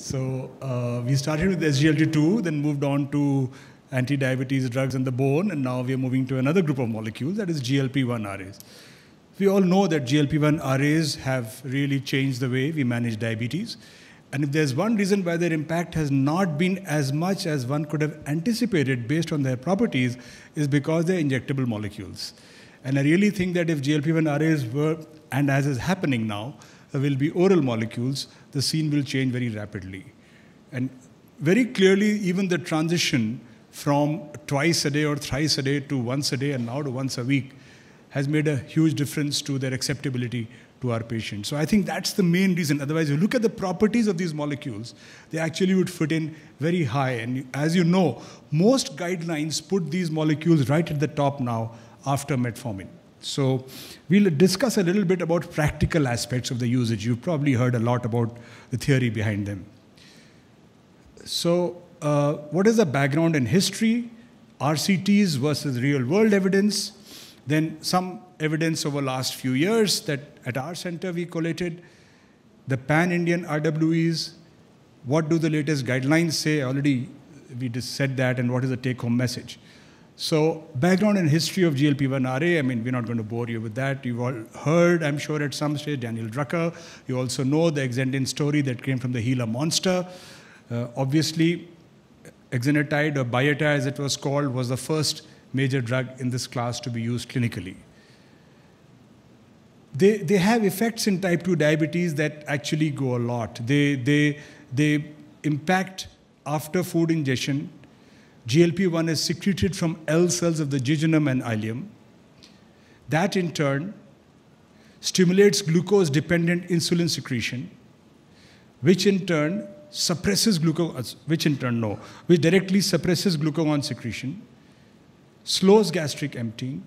So uh, we started with SGLT2, then moved on to anti-diabetes drugs in the bone, and now we are moving to another group of molecules, that is GLP-1 RAs. We all know that GLP-1 RAs have really changed the way we manage diabetes. And if there's one reason why their impact has not been as much as one could have anticipated based on their properties, is because they're injectable molecules. And I really think that if GLP-1 RAs were, and as is happening now, will be oral molecules, the scene will change very rapidly. And very clearly, even the transition from twice a day or thrice a day to once a day and now to once a week has made a huge difference to their acceptability to our patients. So I think that's the main reason. Otherwise, you look at the properties of these molecules, they actually would fit in very high. And as you know, most guidelines put these molecules right at the top now after metformin. So we'll discuss a little bit about practical aspects of the usage. You've probably heard a lot about the theory behind them. So uh, what is the background and history? RCTs versus real world evidence. Then some evidence over the last few years that at our center we collated. The pan-Indian RWEs. What do the latest guidelines say? Already we just said that and what is the take-home message? So background and history of GLP-1 RA, I mean, we're not going to bore you with that. You've all heard, I'm sure, at some stage, Daniel Drucker. You also know the Exendin story that came from the Gila monster. Uh, obviously, exenatide or Byetta, as it was called, was the first major drug in this class to be used clinically. They, they have effects in type 2 diabetes that actually go a lot. They, they, they impact after food ingestion GLP-1 is secreted from L cells of the jejunum and ileum. That in turn stimulates glucose-dependent insulin secretion, which in turn suppresses glucose, uh, which in turn no, which directly suppresses glucagon secretion, slows gastric emptying,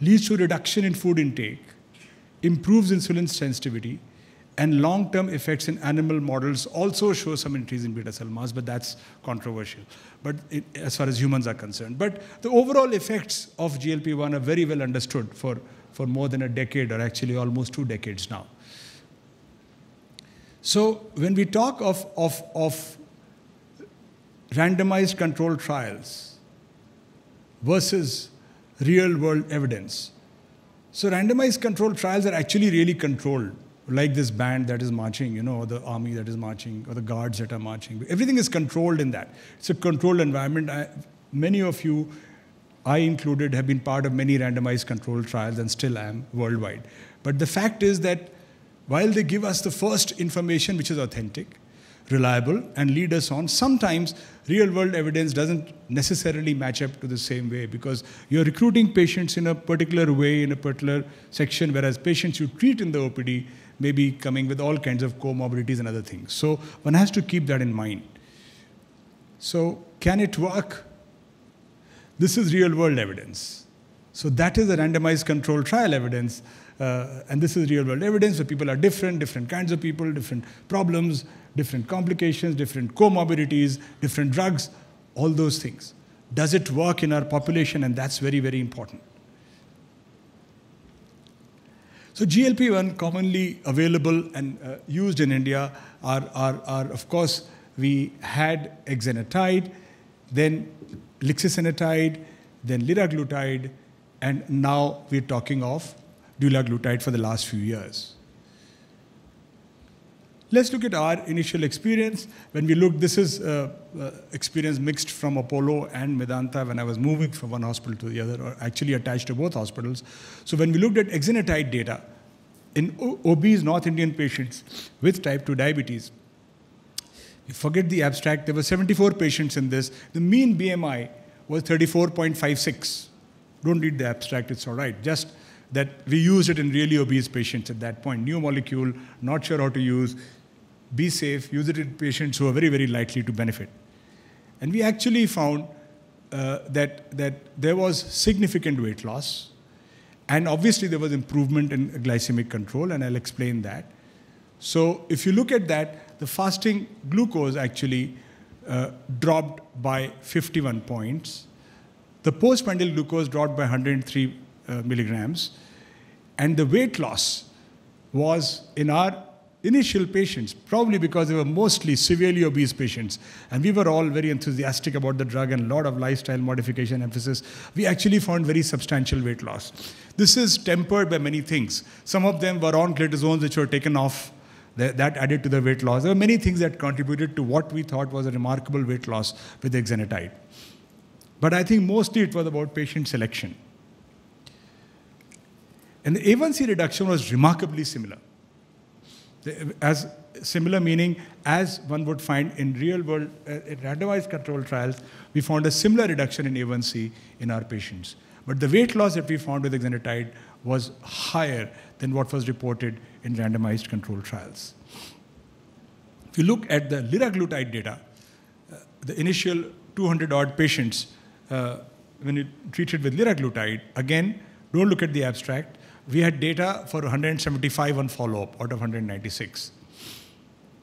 leads to reduction in food intake, improves insulin sensitivity, and long-term effects in animal models also show some increase in beta cell mass, but that's controversial. But it, as far as humans are concerned, but the overall effects of GLP-1 are very well understood for, for more than a decade, or actually almost two decades now. So when we talk of, of, of randomized controlled trials versus real world evidence, so randomized controlled trials are actually really controlled like this band that is marching, you know, or the army that is marching, or the guards that are marching. Everything is controlled in that. It's a controlled environment. I, many of you, I included, have been part of many randomized controlled trials and still am worldwide. But the fact is that while they give us the first information which is authentic, reliable, and lead us on, sometimes real world evidence doesn't necessarily match up to the same way because you're recruiting patients in a particular way in a particular section, whereas patients you treat in the OPD may be coming with all kinds of comorbidities and other things. So one has to keep that in mind. So can it work? This is real world evidence. So that is a randomized controlled trial evidence. Uh, and this is real world evidence where people are different, different kinds of people, different problems, different complications, different comorbidities, different drugs, all those things. Does it work in our population? And that's very, very important. So GLP-1 commonly available and uh, used in India are, are, are, of course, we had exenatide, then lixisenatide, then liraglutide, and now we're talking of dulaglutide for the last few years. Let's look at our initial experience. When we look, this is uh, uh, experience mixed from Apollo and Medanta when I was moving from one hospital to the other, or actually attached to both hospitals. So when we looked at exenatide data in obese North Indian patients with type 2 diabetes, you forget the abstract, there were 74 patients in this. The mean BMI was 34.56. Don't read the abstract, it's all right. Just that we used it in really obese patients at that point. New molecule, not sure how to use, be safe, use it in patients who are very, very likely to benefit. And we actually found uh, that, that there was significant weight loss. And obviously, there was improvement in glycemic control, and I'll explain that. So, if you look at that, the fasting glucose actually uh, dropped by 51 points. The postprandial glucose dropped by 103 uh, milligrams. And the weight loss was, in our initial patients, probably because they were mostly severely obese patients, and we were all very enthusiastic about the drug and a lot of lifestyle modification emphasis, we actually found very substantial weight loss. This is tempered by many things. Some of them were on glitazones which were taken off. That added to the weight loss. There were many things that contributed to what we thought was a remarkable weight loss with exenatide. But I think mostly it was about patient selection. And the A1C reduction was remarkably similar as similar meaning as one would find in real world uh, randomized controlled trials, we found a similar reduction in A1C in our patients. But the weight loss that we found with exenatide was higher than what was reported in randomized controlled trials. If you look at the liraglutide data, uh, the initial 200 odd patients, uh, when you treated with liraglutide, again, don't look at the abstract, we had data for 175 on follow-up out of 196.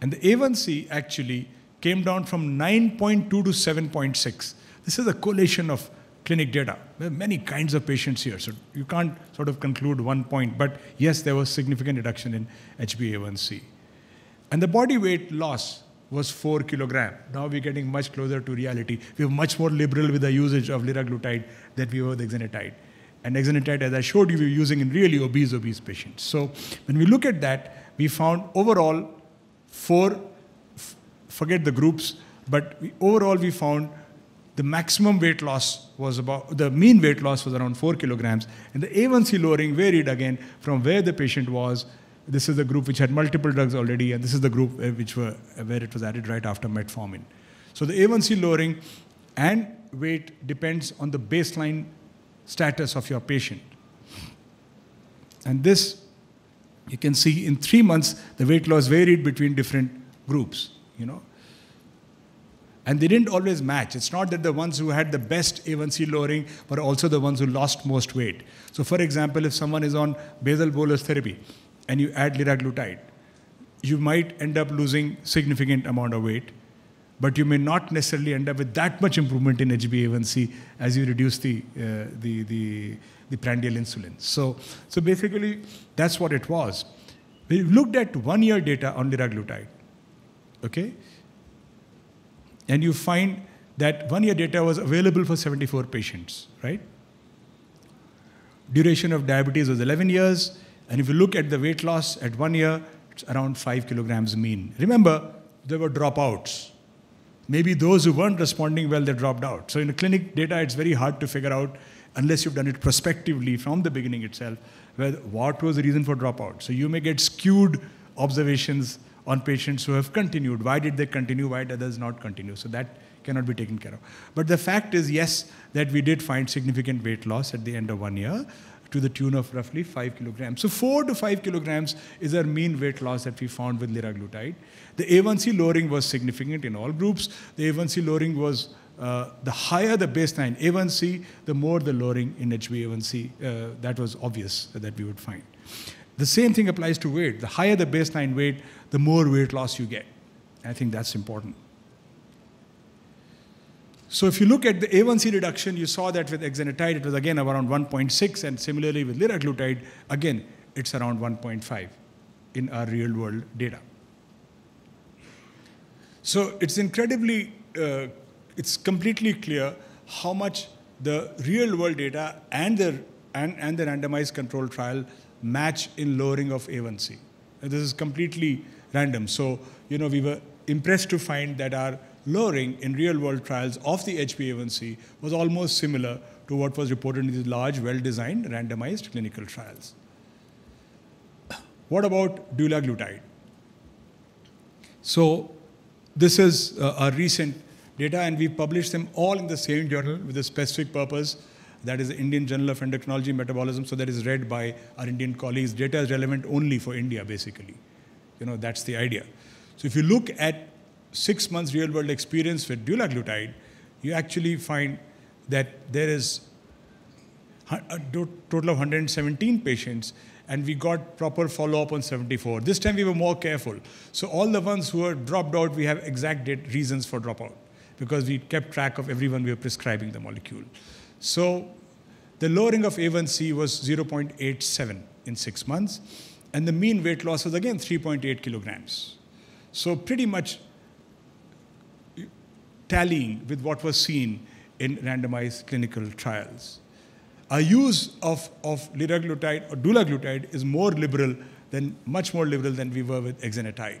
And the A1C actually came down from 9.2 to 7.6. This is a collation of clinic data. There are many kinds of patients here, so you can't sort of conclude one point. But yes, there was significant reduction in HbA1c. And the body weight loss was 4 kilogram. Now we're getting much closer to reality. We're much more liberal with the usage of liraglutide than we were with exenatide. And exenatide, as I showed you, we were using in really obese, obese patients. So when we look at that, we found overall four, forget the groups, but we, overall we found the maximum weight loss was about, the mean weight loss was around four kilograms. And the A1C lowering varied again from where the patient was. This is the group which had multiple drugs already, and this is the group uh, which were, where it was added right after metformin. So the A1C lowering and weight depends on the baseline status of your patient. And this, you can see in three months, the weight loss varied between different groups, you know. And they didn't always match. It's not that the ones who had the best A1C lowering were also the ones who lost most weight. So, for example, if someone is on basal bolus therapy and you add liraglutide, you might end up losing significant amount of weight but you may not necessarily end up with that much improvement in HbA1c as you reduce the, uh, the, the, the prandial insulin. So, so basically, that's what it was. We looked at one year data on liraglutide, okay? And you find that one year data was available for 74 patients, right? Duration of diabetes was 11 years. And if you look at the weight loss at one year, it's around five kilograms mean. Remember, there were dropouts maybe those who weren't responding well, they dropped out. So in the clinic data, it's very hard to figure out, unless you've done it prospectively from the beginning itself, where, what was the reason for dropout. So you may get skewed observations on patients who have continued. Why did they continue? Why did others not continue? So that cannot be taken care of. But the fact is, yes, that we did find significant weight loss at the end of one year to the tune of roughly 5 kilograms. So 4 to 5 kilograms is our mean weight loss that we found with liraglutide. The A1C lowering was significant in all groups. The A1C lowering was uh, the higher the baseline A1C, the more the lowering in HbA1c. Uh, that was obvious that we would find. The same thing applies to weight. The higher the baseline weight, the more weight loss you get. I think that's important. So if you look at the A1C reduction, you saw that with exenatide, it was again around 1.6, and similarly with liraglutide, again, it's around 1.5 in our real world data. So it's incredibly, uh, it's completely clear how much the real world data and the, and, and the randomized control trial match in lowering of A1C. This is completely random. So, you know, we were impressed to find that our lowering in real world trials of the HbA1c was almost similar to what was reported in these large, well designed, randomized clinical trials. What about dulaglutide? So, this is uh, our recent data, and we published them all in the same journal with a specific purpose. That is the Indian Journal of Endocrinology and Metabolism, so that is read by our Indian colleagues. Data is relevant only for India, basically. You know, that's the idea. So if you look at six months real world experience with dulaglutide, you actually find that there is a total of 117 patients and we got proper follow-up on 74. This time we were more careful. So all the ones who were dropped out, we have exact reasons for dropout because we kept track of everyone we were prescribing the molecule. So the lowering of A1C was 0.87 in six months. And the mean weight loss was again 3.8 kilograms. So pretty much tallying with what was seen in randomized clinical trials. Our use of, of liraglutide or dulaglutide is more liberal than, much more liberal than we were with exenatide.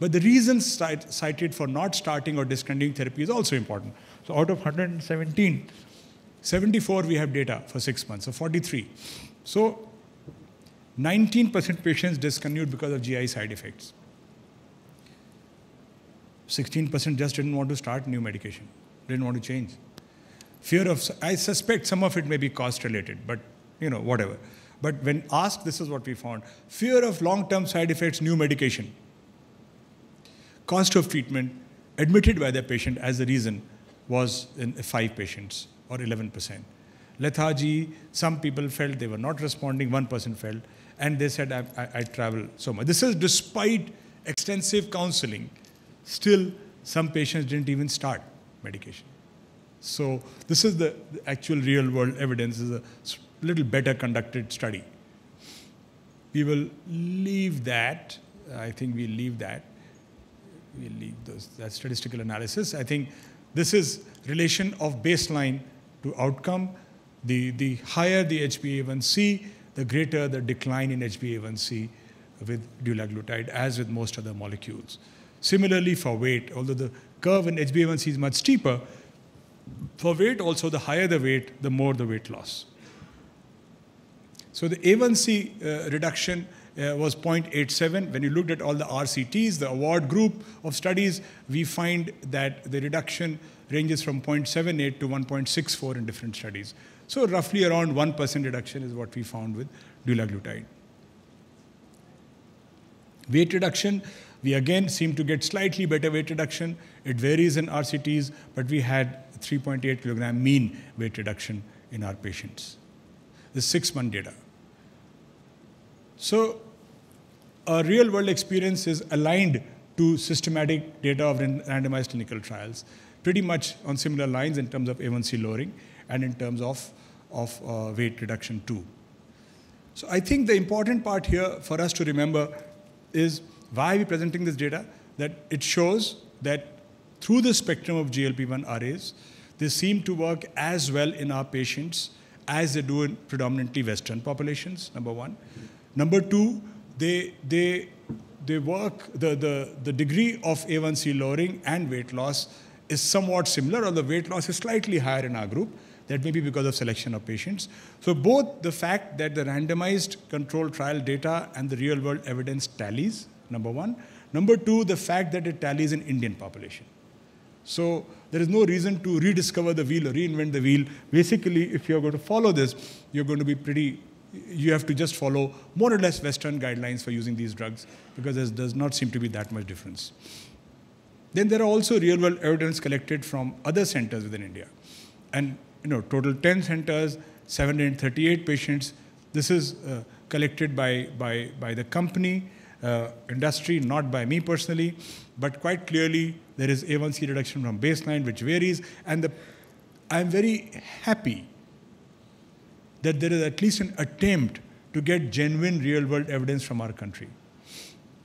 But the reasons cited for not starting or discontinuing therapy is also important. So out of 117, 74 we have data for six months, so 43. So 19% patients discontinued because of GI side effects. 16% just didn't want to start new medication, didn't want to change. Fear of, I suspect some of it may be cost related, but you know, whatever. But when asked, this is what we found fear of long term side effects, new medication, cost of treatment admitted by the patient as the reason was in five patients or 11%. Lethargy, some people felt they were not responding, 1% person felt, and they said, I, I, I travel so much. This is despite extensive counseling Still, some patients didn't even start medication. So this is the, the actual real world evidence. This is a little better conducted study. We will leave that. I think we'll leave that. We'll leave those, that statistical analysis. I think this is relation of baseline to outcome. The, the higher the HbA1c, the greater the decline in HbA1c with dulaglutide, as with most other molecules. Similarly, for weight, although the curve in HbA1c is much steeper, for weight also, the higher the weight, the more the weight loss. So the A1C uh, reduction uh, was 0.87. When you looked at all the RCTs, the award group of studies, we find that the reduction ranges from 0.78 to 1.64 in different studies. So roughly around 1% reduction is what we found with dulaglutide. Weight reduction, we again seem to get slightly better weight reduction. It varies in RCTs, but we had 3.8 kilogram mean weight reduction in our patients. The six month data. So, a real world experience is aligned to systematic data of randomized clinical trials, pretty much on similar lines in terms of A1C lowering and in terms of, of uh, weight reduction too. So, I think the important part here for us to remember is why are we presenting this data? That it shows that through the spectrum of GLP-1 RAs, they seem to work as well in our patients as they do in predominantly Western populations, number one. Number two, they, they, they work, the, the, the degree of A1C lowering and weight loss is somewhat similar, although weight loss is slightly higher in our group. That may be because of selection of patients. So both the fact that the randomized control trial data and the real world evidence tallies number one. Number two, the fact that it tallies in Indian population. So there is no reason to rediscover the wheel or reinvent the wheel. Basically, if you're going to follow this, you're going to be pretty, you have to just follow more or less Western guidelines for using these drugs because there does not seem to be that much difference. Then there are also real world evidence collected from other centers within India. And you know, total 10 centers, 738 patients. This is uh, collected by, by, by the company uh, industry, not by me personally, but quite clearly there is A1C reduction from baseline, which varies. And the, I'm very happy that there is at least an attempt to get genuine real world evidence from our country.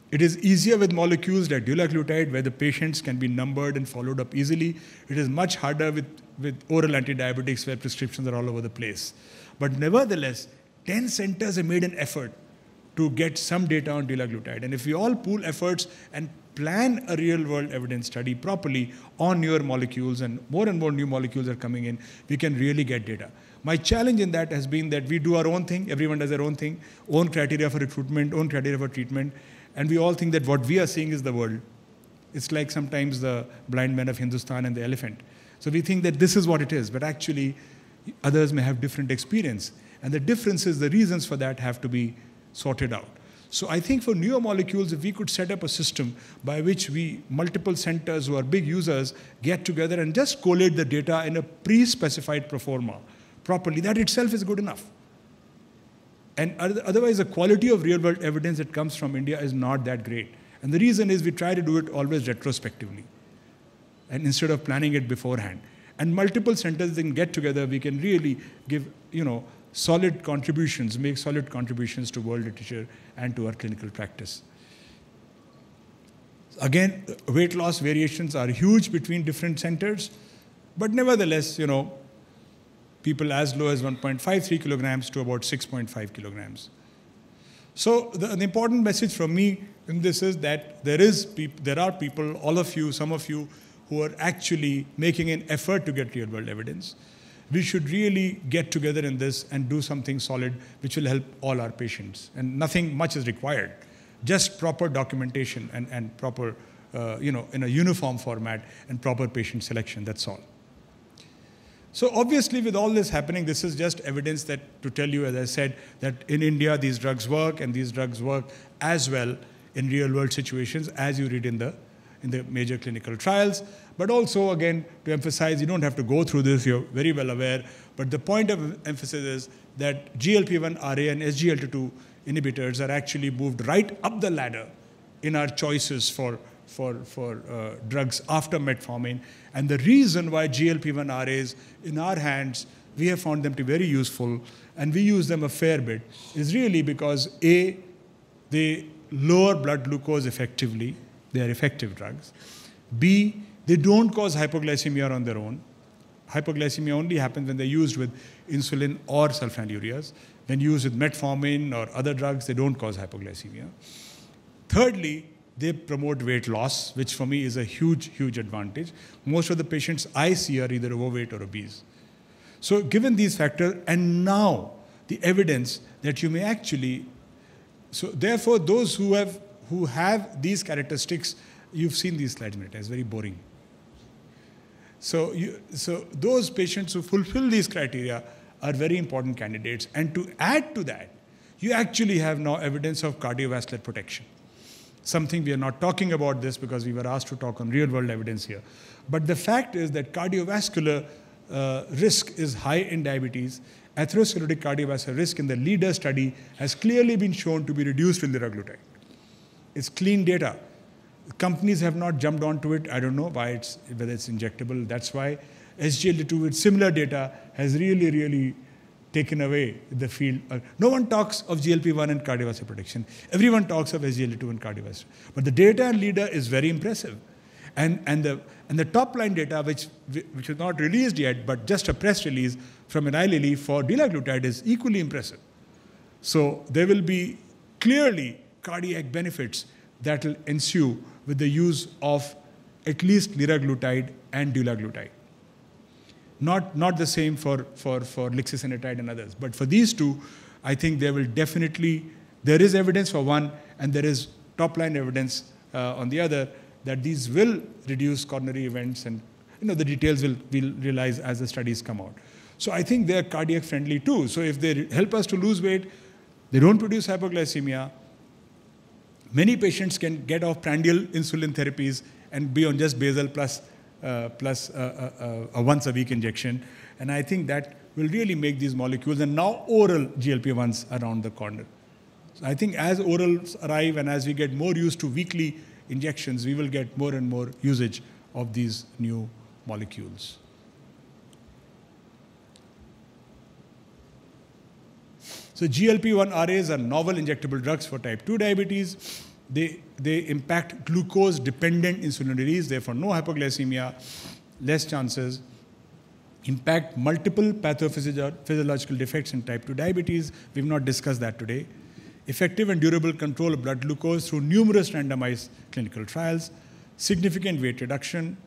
It is easier with molecules like dulaglutide, where the patients can be numbered and followed up easily. It is much harder with, with oral antidiabetics, where prescriptions are all over the place. But nevertheless, 10 centers have made an effort to get some data on dulaglutide. And if we all pool efforts and plan a real world evidence study properly on newer molecules, and more and more new molecules are coming in, we can really get data. My challenge in that has been that we do our own thing, everyone does their own thing, own criteria for recruitment, own criteria for treatment, and we all think that what we are seeing is the world. It's like sometimes the blind men of Hindustan and the elephant. So we think that this is what it is, but actually others may have different experience. And the differences, the reasons for that have to be sorted out. So I think for newer molecules, if we could set up a system by which we, multiple centers who are big users, get together and just collate the data in a pre-specified proforma properly, that itself is good enough. And otherwise, the quality of real-world evidence that comes from India is not that great. And the reason is we try to do it always retrospectively, and instead of planning it beforehand. And multiple centers then get together, we can really give, you know, solid contributions, make solid contributions to world literature and to our clinical practice. Again, weight loss variations are huge between different centers, but nevertheless, you know, people as low as 1.53 kilograms to about 6.5 kilograms. So the, the, important message from me in this is that there is there are people, all of you, some of you, who are actually making an effort to get real world evidence. We should really get together in this and do something solid which will help all our patients. And nothing much is required. Just proper documentation and, and proper, uh, you know, in a uniform format and proper patient selection, that's all. So obviously, with all this happening, this is just evidence that to tell you, as I said, that in India these drugs work, and these drugs work as well in real-world situations as you read in the in the major clinical trials. But also, again, to emphasize, you don't have to go through this. You're very well aware. But the point of emphasis is that GLP-1 RA and SGLT2 inhibitors are actually moved right up the ladder in our choices for for, for uh, drugs after metformin. And the reason why GLP-1 RAs in our hands, we have found them to be very useful, and we use them a fair bit, is really because A, they lower blood glucose effectively, they are effective drugs. B, they don't cause hypoglycemia on their own. Hypoglycemia only happens when they're used with insulin or sulfonylureas. When used with metformin or other drugs, they don't cause hypoglycemia. Thirdly, they promote weight loss, which for me is a huge, huge advantage. Most of the patients I see are either overweight or obese. So, given these factors, and now the evidence that you may actually, so therefore, those who have who have these characteristics, you've seen these slides, it's very boring. So, you, so those patients who fulfill these criteria are very important candidates. And to add to that, you actually have now evidence of cardiovascular protection something we are not talking about this because we were asked to talk on real world evidence here. But the fact is that cardiovascular uh, risk is high in diabetes. Atherosclerotic cardiovascular risk in the LEADER study has clearly been shown to be reduced with liraglutide. It's clean data. Companies have not jumped onto it. I don't know why it's whether it's injectable. That's why SGLT2 with similar data has really, really taken away the field. Uh, no one talks of GLP-1 and cardiovascular protection. Everyone talks of SGLT2 and cardiovascular. But the data and leader is very impressive. And, and, the, and the top line data, which, which is not released yet, but just a press release from Eli Lilly for dulaglutide is equally impressive. So there will be clearly cardiac benefits that will ensue with the use of at least liraglutide and dulaglutide. Not, not the same for, for, for lixisenatide and others. But for these two, I think there will definitely, there is evidence for one, and there is top line evidence uh, on the other that these will reduce coronary events, and you know the details will we'll realize as the studies come out. So I think they're cardiac friendly too. So if they help us to lose weight, they don't produce hypoglycemia. Many patients can get off prandial insulin therapies and be on just basal plus uh, plus a, a, a, once a week injection. And I think that will really make these molecules, and now oral GLP 1s around the corner. So I think as orals arrive and as we get more used to weekly injections, we will get more and more usage of these new molecules. So GLP-1 RAs are novel injectable drugs for type 2 diabetes. They, they impact glucose dependent insulin release, therefore, no hypoglycemia, less chances. Impact multiple pathophysiological defects in type 2 diabetes. We've not discussed that today. Effective and durable control of blood glucose through numerous randomized clinical trials. Significant weight reduction.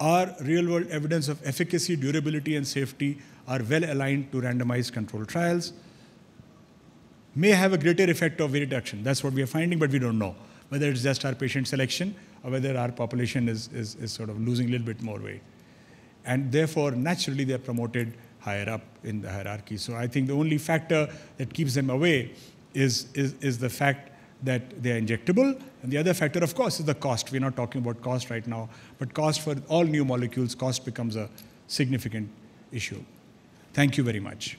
Our real world evidence of efficacy, durability, and safety are well aligned to randomized control trials may have a greater effect of weight reduction. That's what we are finding, but we don't know whether it's just our patient selection or whether our population is, is, is sort of losing a little bit more weight. And therefore, naturally, they're promoted higher up in the hierarchy. So I think the only factor that keeps them away is, is, is the fact that they are injectable. And the other factor, of course, is the cost. We're not talking about cost right now, but cost for all new molecules, cost becomes a significant issue. Thank you very much.